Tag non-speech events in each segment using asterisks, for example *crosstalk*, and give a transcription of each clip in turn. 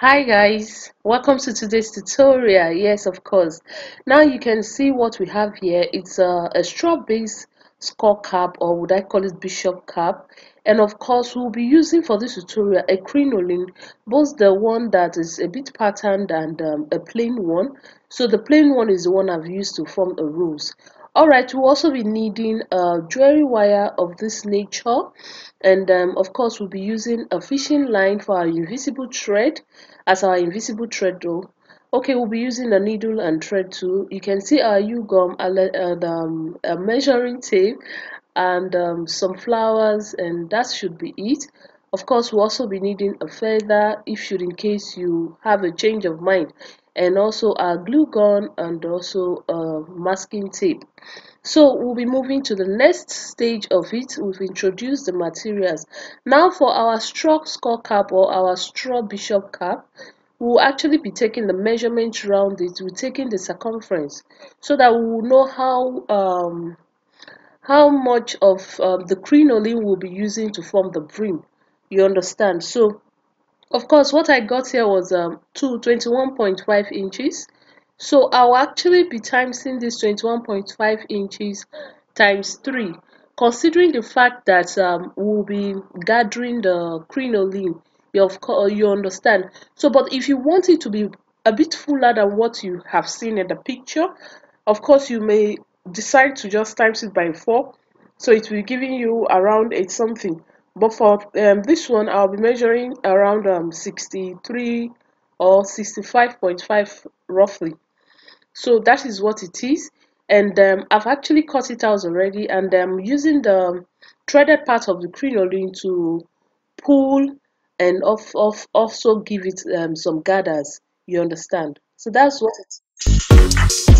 hi guys. Welcome to today's tutorial. Yes of course. Now you can see what we have here. It's a, a straw based skull cap or would i call it bishop cap? And of course we'll be using for this tutorial a crinoline both the one that is a bit patterned and um, a plain one. So the plain one is the one i've used to form a rose Alright, we'll also be needing a jewelry wire of this nature and um, of course we'll be using a fishing line for our invisible thread as our invisible thread though. Okay, we'll be using a needle and thread too. You can see our U-gum and um, a measuring tape and um, some flowers and that should be it. Of course, we'll also be needing a feather if should in case you have a change of mind and also our glue gun and also masking tape. So we'll be moving to the next stage of it. We've introduced the materials. Now for our straw skull cap or our straw bishop cap we'll actually be taking the measurement around it. We're taking the circumference so that we will know how um, how much of um, the crinoline we'll be using to form the brim. You understand? So of course what i got here was um 221.5 inches. So i'll actually be timesing this 21.5 inches times 3 considering the fact that um, we'll be gathering the crinoline. You of you understand? So but if you want it to be a bit fuller than what you have seen in the picture of course you may decide to just times it by 4 so it will be giving you around 8 something but for um, this one I'll be measuring around um, 63 or 65.5 roughly. So that is what it is. And um, I've actually cut it out already. And I'm using the threaded part of the crinoline to pull and off, off also give it um, some gathers. You understand? So that's what it okay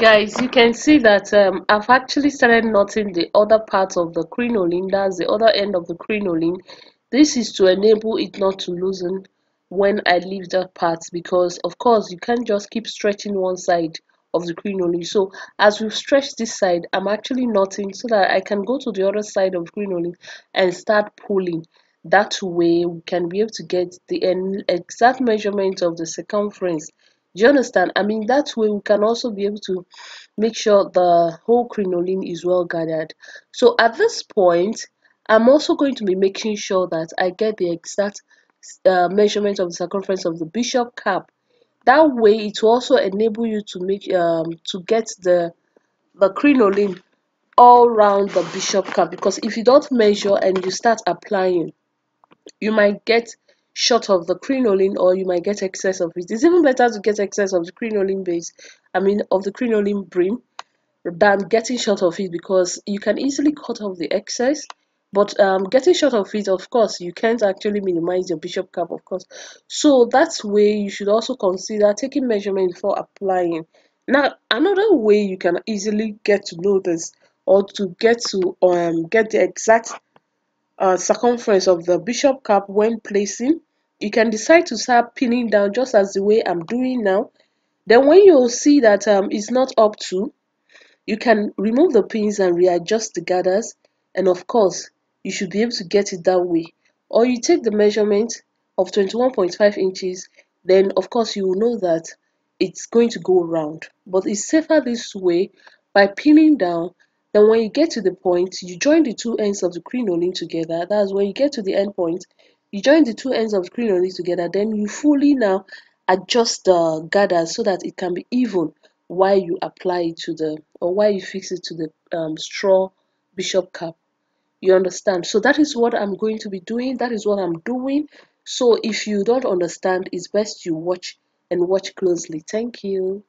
guys you can see that um, I've actually started knotting the other part of the crinoline that's the other end of the crinoline this is to enable it not to loosen when I leave that part because of course you can't just keep stretching one side of the crinoline so as we stretch this side I'm actually knotting so that I can go to the other side of crinoline and start pulling. That way we can be able to get the exact measurement of the circumference do you understand? I mean, that way we can also be able to make sure the whole crinoline is well gathered. So at this point, I'm also going to be making sure that I get the exact uh, measurement of the circumference of the bishop cap. That way, it will also enable you to make um, to get the the crinoline all around the bishop cap. Because if you don't measure and you start applying, you might get short of the crinoline or you might get excess of it. It's even better to get excess of the crinoline base, I mean of the crinoline brim than getting short of it because you can easily cut off the excess. But um, getting short of it of course you can't actually minimize your bishop cap of course. So that's where you should also consider taking measurement before applying. Now another way you can easily get to know this or to get to um, get the exact uh, circumference of the bishop cap when placing you can decide to start pinning down just as the way I'm doing now. Then when you see that um, it's not up to you can remove the pins and readjust the gathers. And of course you should be able to get it that way. Or you take the measurement of 21.5 inches then of course you will know that it's going to go round. But it's safer this way by pinning down then when you get to the point you join the two ends of the crinoline together. That's when you get to the end point. You join the two ends of the crinoline together then you fully now adjust the gathers so that it can be even while you apply it to the or while you fix it to the um, straw bishop cap. You understand? So that is what i'm going to be doing. That is what i'm doing. So if you don't understand it's best you watch and watch closely. Thank you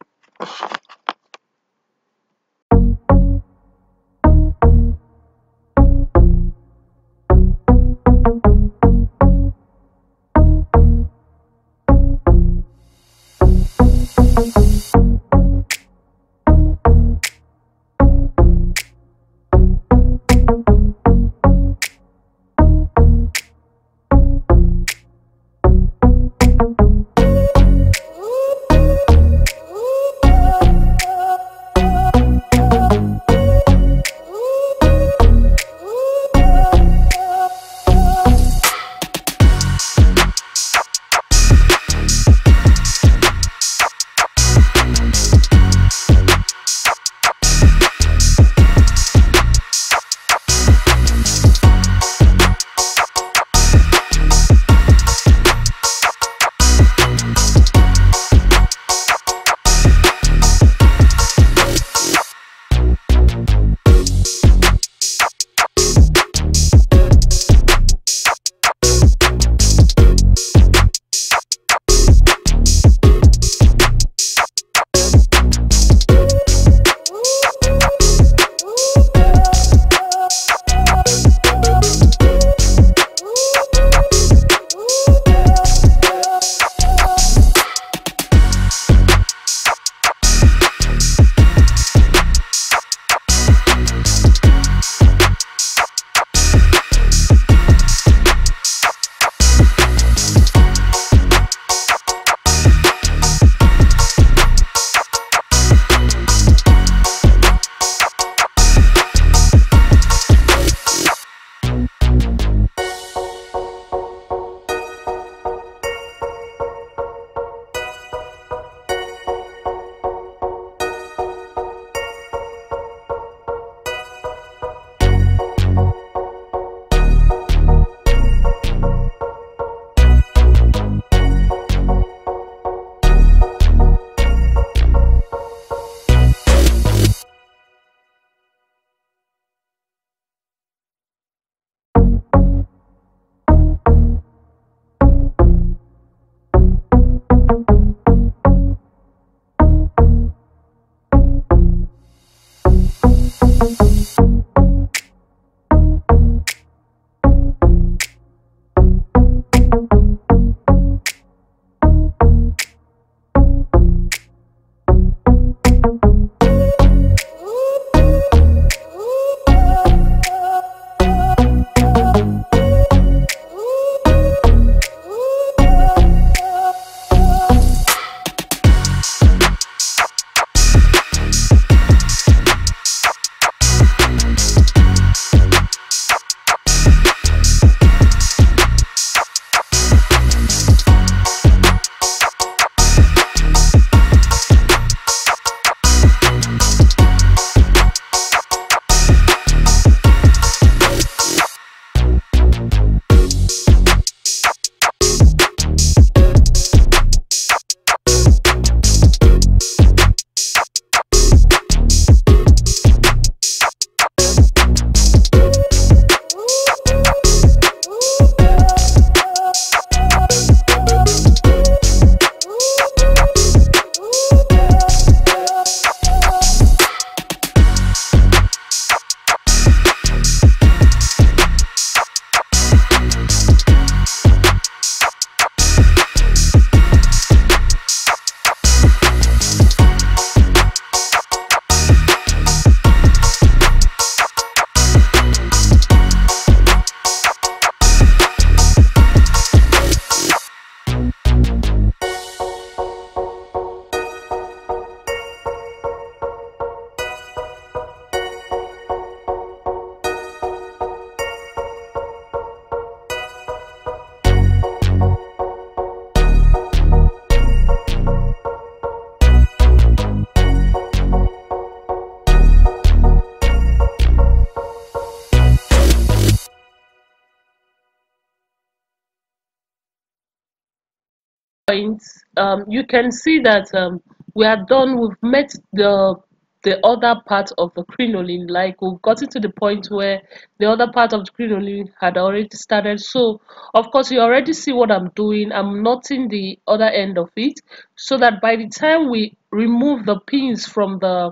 point um, you can see that um, we are done. We've met the the other part of the crinoline. Like we've gotten to the point where the other part of the crinoline had already started. So of course you already see what i'm doing. I'm knotting the other end of it so that by the time we remove the pins from the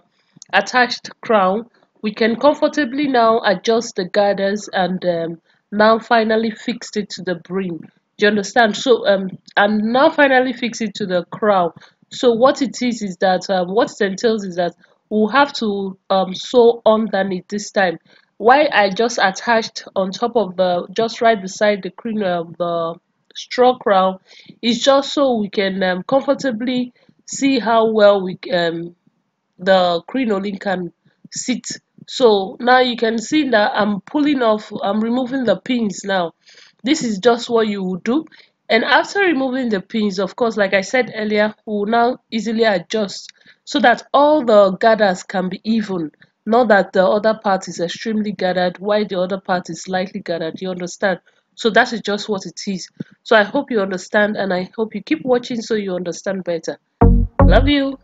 attached crown we can comfortably now adjust the gathers and um, now finally fix it to the brim you understand? So um and now finally fix it to the crown. So what it is is that um, what it entails is that we'll have to um, sew underneath this time. Why I just attached on top of the just right beside the cream of the straw crown is just so we can um, comfortably see how well we um the crinoline can sit. So now you can see that I'm pulling off I'm removing the pins now this is just what you would do. And after removing the pins of course like I said earlier we will now easily adjust so that all the gathers can be even. Not that the other part is extremely gathered while the other part is slightly gathered you understand? So that is just what it is. So I hope you understand and I hope you keep watching so you understand better. Love you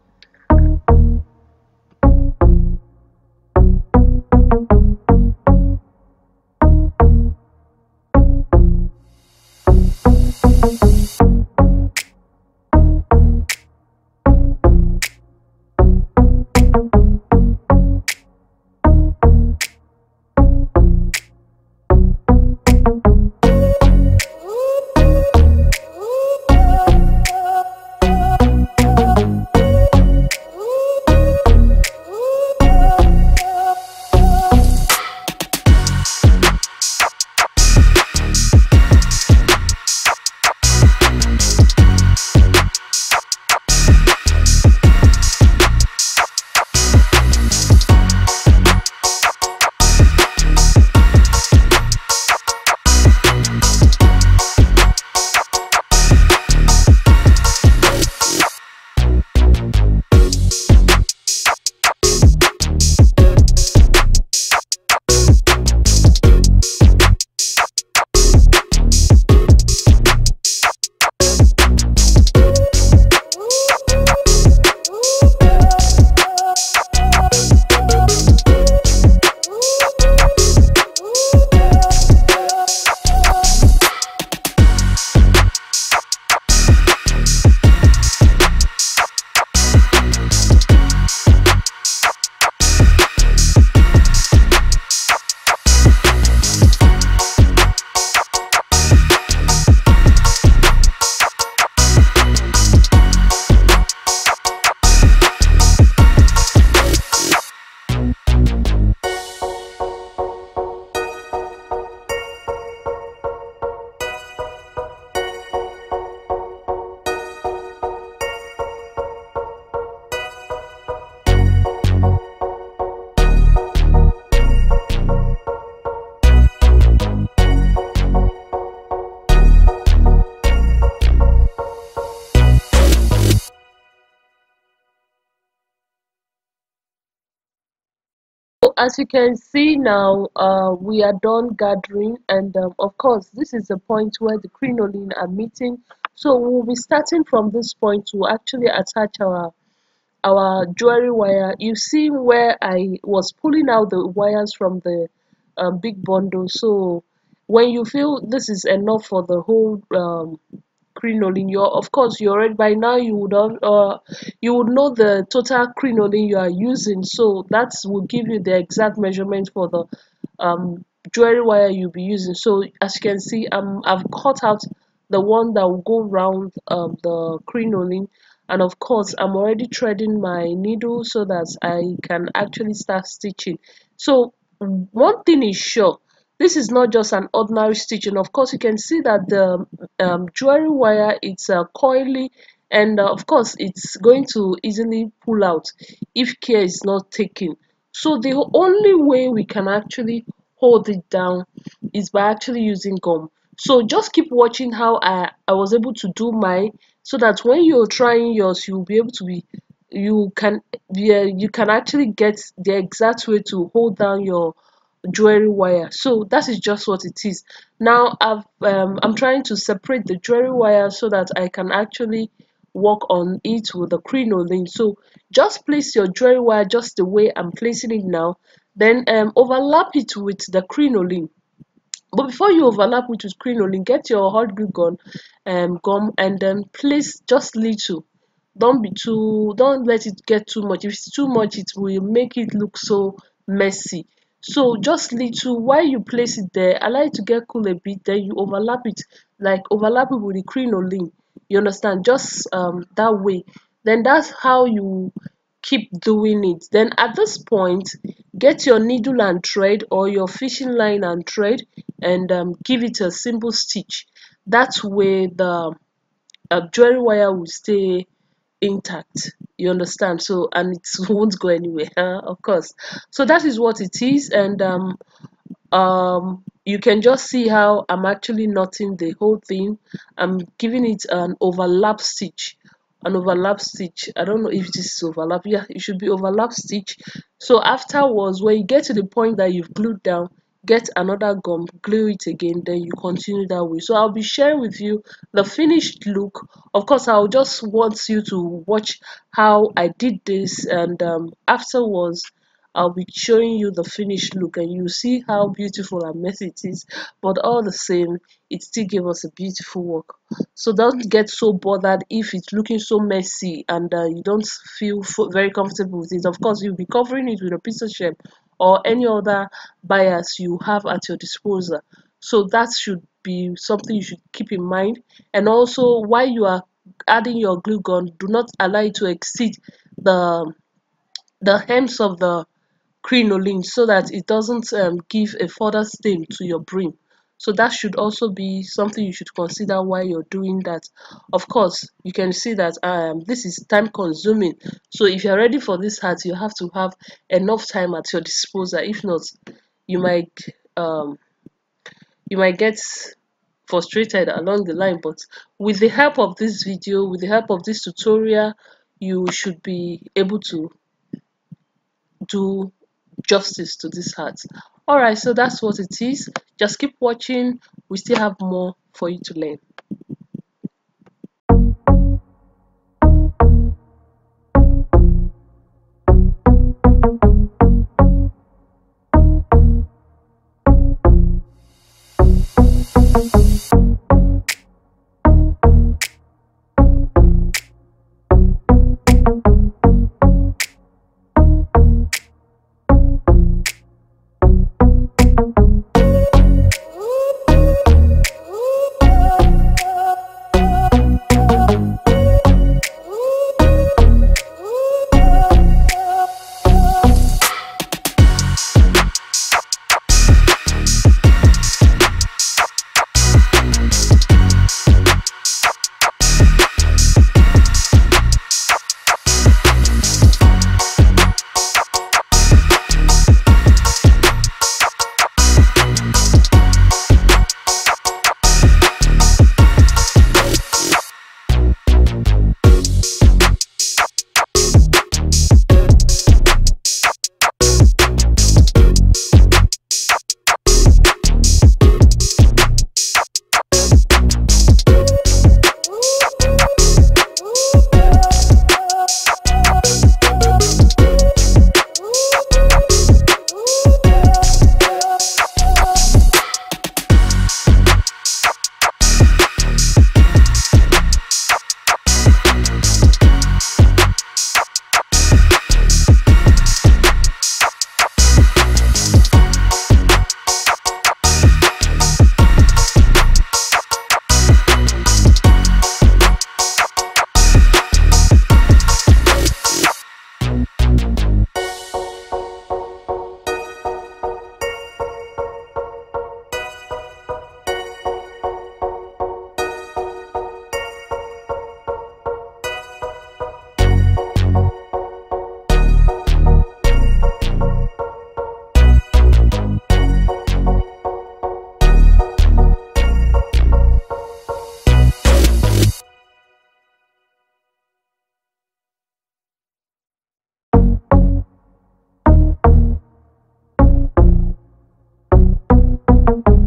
as you can see now uh, we are done gathering and um, of course this is the point where the crinoline are meeting. So we'll be starting from this point. To actually attach our our jewelry wire. You see where I was pulling out the wires from the um, big bundle. So when you feel this is enough for the whole um, crinoline you're of course you already by now you would uh, you would know the total crinoline you are using. So that will give you the exact measurement for the um, jewelry wire you'll be using. So as you can see um, I've cut out the one that will go around um, the crinoline. And of course I'm already threading my needle so that I can actually start stitching. So one thing is sure this is not just an ordinary stitching. Of course you can see that the um, jewelry wire it's uh, coily and uh, of course it's going to easily pull out if care is not taken. So the only way we can actually hold it down is by actually using gum. So just keep watching how I, I was able to do mine so that when you're trying yours you'll be able to be you can yeah, you can actually get the exact way to hold down your jewelry wire. So that is just what it is. Now I've um, I'm trying to separate the jewelry wire so that I can actually work on it with the crinoline. So just place your jewelry wire just the way I'm placing it now. Then um, overlap it with the crinoline. But before you overlap it with crinoline get your hot glue gun um, gum and then place just little. Don't be too don't let it get too much. If it's too much it will make it look so messy so just little while you place it there? Allow it to get cool a bit then you overlap it like overlap it with the crinoline you understand? Just um that way. Then that's how you keep doing it. Then at this point get your needle and thread or your fishing line and thread and um, give it a simple stitch. That way the uh, jewelry wire will stay intact you understand? So and it *laughs* won't go anywhere *laughs* of course. So that is what it is and um um you can just see how i'm actually knotting the whole thing. I'm giving it an overlap stitch an overlap stitch. I don't know if this is overlap. Yeah it should be overlap stitch. So afterwards when you get to the point that you've glued down get another gum glue it again then you continue that way. So i'll be sharing with you the finished look. Of course i'll just want you to watch how i did this and um, afterwards I'll be showing you the finished look and you see how beautiful and messy it is. But all the same it still gave us a beautiful work. So don't get so bothered if it's looking so messy and uh, you don't feel very comfortable with it. Of course you'll be covering it with a piece of shape or any other bias you have at your disposal. So that should be something you should keep in mind. And also while you are adding your glue gun do not allow it to exceed the the hems of the crinoline so that it doesn't um, give a further stain to your brim so that should also be something you should consider while you're doing that. Of course you can see that um this is time consuming. So if you're ready for this hat you have to have enough time at your disposal. If not you might um you might get frustrated along the line. But with the help of this video with the help of this tutorial you should be able to do justice to this hat all right so that's what it is just keep watching we still have more for you to learn Thank you. Thank you.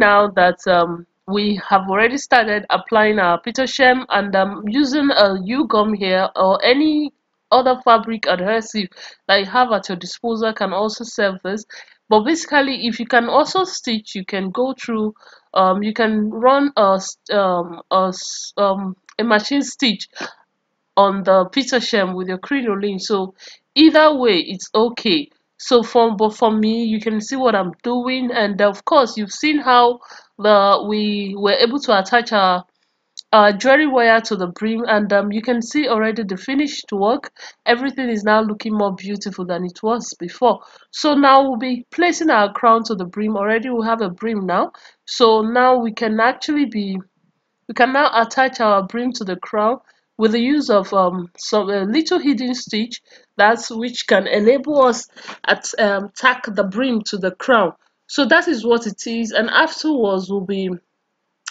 Now that um, we have already started applying our Petersham and I'm using a U-gum here or any other fabric adhesive that you have at your disposal can also serve this. But basically if you can also stitch you can go through um, you can run a, um, a, um, a machine stitch on the Petersham with your crinoline so either way it's okay so for but for me you can see what i'm doing. And of course you've seen how the we were able to attach our uh, jewelry wire to the brim. And um, you can see already the finished work. Everything is now looking more beautiful than it was before. So now we'll be placing our crown to the brim. Already we have a brim now. So now we can actually be we can now attach our brim to the crown with the use of um, some uh, little hidden stitch that's which can enable us at um, tack the brim to the crown so that is what it is and afterwards we'll be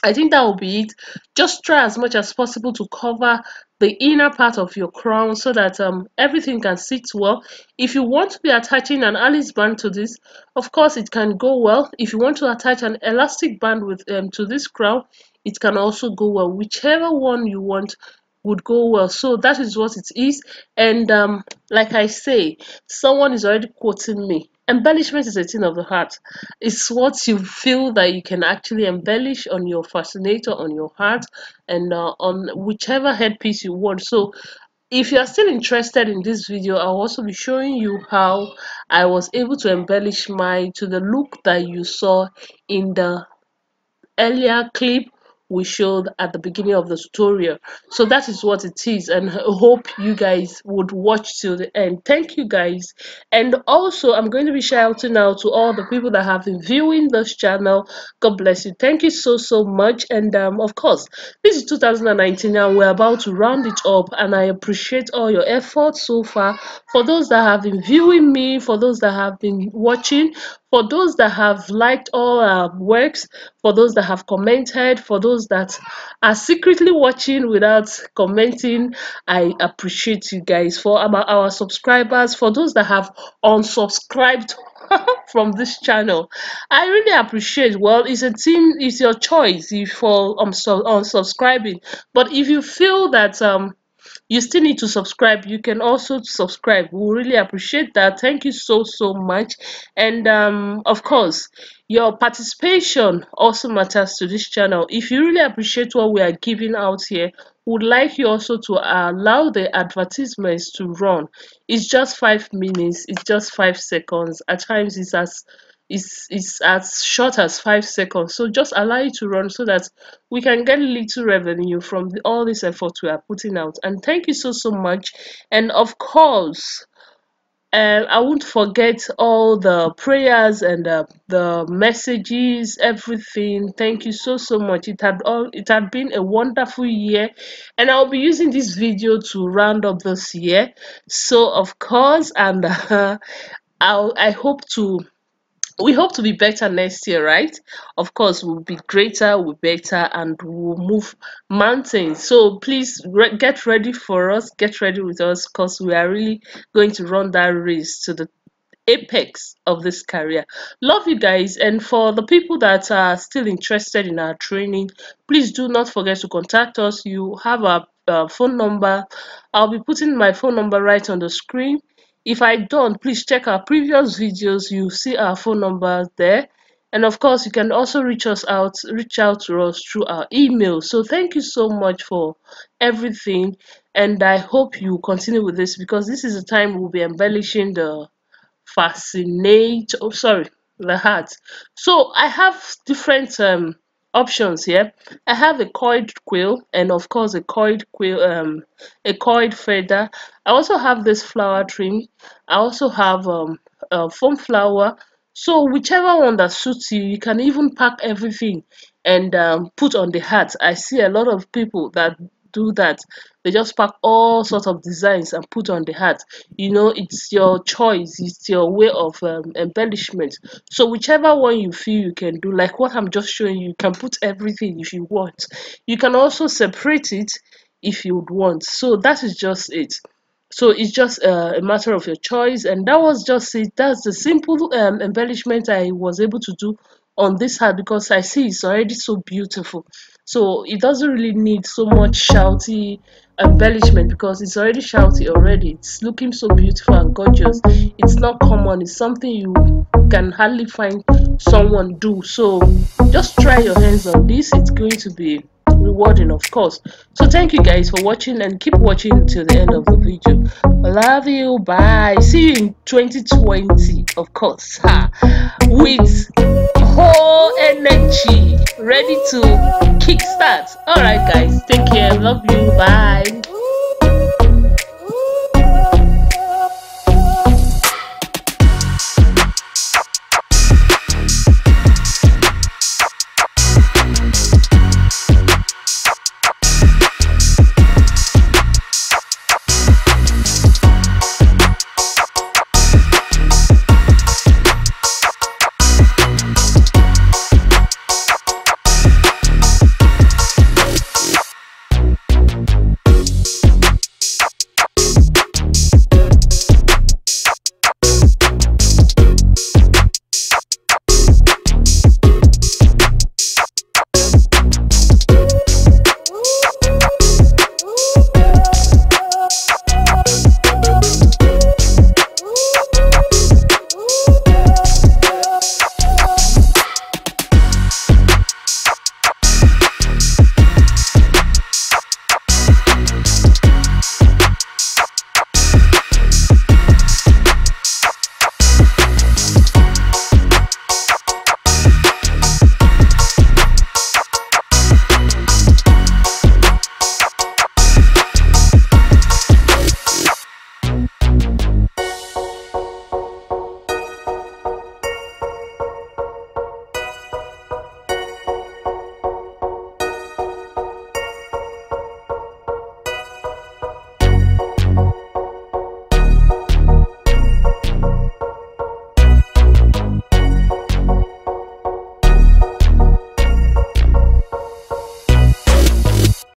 I think that will be it. Just try as much as possible to cover the inner part of your crown so that um, everything can sit well. If you want to be attaching an Alice band to this, of course it can go well. If you want to attach an elastic band with um, to this crown, it can also go well. Whichever one you want, would go well. So that is what it is. And um like i say someone is already quoting me. Embellishment is a thing of the heart. It's what you feel that you can actually embellish on your fascinator on your heart and uh, on whichever headpiece you want. So if you are still interested in this video i'll also be showing you how i was able to embellish mine to the look that you saw in the earlier clip we showed at the beginning of the tutorial. So that is what it is and I hope you guys would watch till the end. Thank you guys. And also i'm going to be shouting out to all the people that have been viewing this channel. God bless you. Thank you so so much. And um, of course this is 2019 and we're about to round it up. And i appreciate all your efforts so far. For those that have been viewing me for those that have been watching for those that have liked all our works for those that have commented for those that are secretly watching without commenting i appreciate you guys. For our, our subscribers for those that have unsubscribed *laughs* from this channel i really appreciate. Well it's a team it's your choice if for um so unsubscribing. But if you feel that um you still need to subscribe. You can also subscribe. We really appreciate that. Thank you so so much. And um, of course your participation also matters to this channel. If you really appreciate what we are giving out here would like you also to allow the advertisements to run. It's just five minutes. It's just five seconds. At times it's as it's, it's as short as five seconds so just allow it to run so that we can get little revenue from the, all this effort we are putting out and thank you so so much and of course and I won't forget all the prayers and uh, the messages, everything. Thank you so so much. It had all it had been a wonderful year, and I'll be using this video to round up this year. So of course, and *laughs* uh, I'll I hope to we hope to be better next year right? Of course we'll be greater we'll be better and we'll move mountains. So please re get ready for us get ready with us because we are really going to run that race to the apex of this career. Love you guys and for the people that are still interested in our training please do not forget to contact us. You have our uh, phone number. I'll be putting my phone number right on the screen if I don't, please check our previous videos. You see our phone number there. And of course, you can also reach us out, reach out to us through our email. So thank you so much for everything. And I hope you continue with this because this is the time we'll be embellishing the fascinate. Oh, sorry, the heart. So I have different um options here. I have a coiled quill and of course a coiled quill um a coiled feather. I also have this flower trim. I also have um a foam flower. So whichever one that suits you you can even pack everything and um, put on the hat. I see a lot of people that do that they just pack all sorts of designs and put on the hat. You know it's your choice it's your way of um, embellishment. So whichever one you feel you can do like what i'm just showing you you can put everything if you want. You can also separate it if you would want. So that is just it. So it's just uh, a matter of your choice. And that was just it. That's the simple um, embellishment i was able to do on this hat because i see it's already so beautiful so it doesn't really need so much shouty embellishment because it's already shouty already. It's looking so beautiful and gorgeous. It's not common. It's something you can hardly find someone do. So just try your hands on this. It's going to be rewarding of course. So thank you guys for watching and keep watching till the end of the video. Love you. Bye. See you in 2020 of course. Ha, with whole energy ready to kickstart. All right guys take care. Love you. Bye